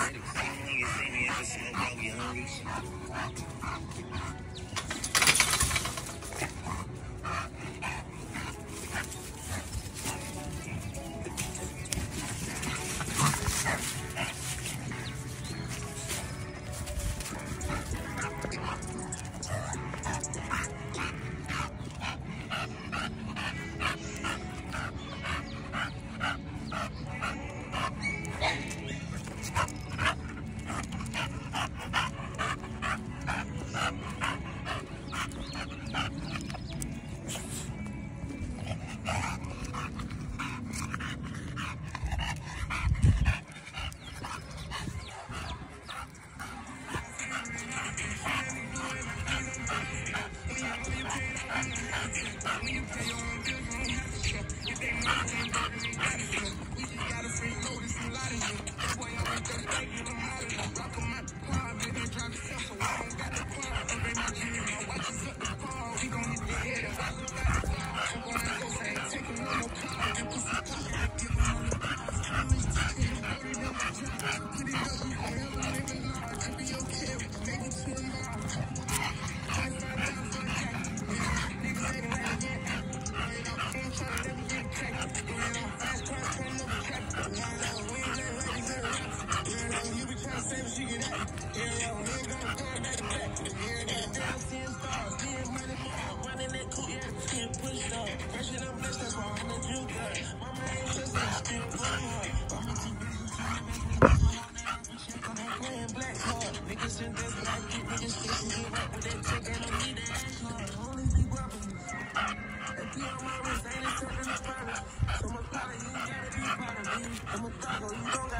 Niggas see me at smoke, bro, you hungry?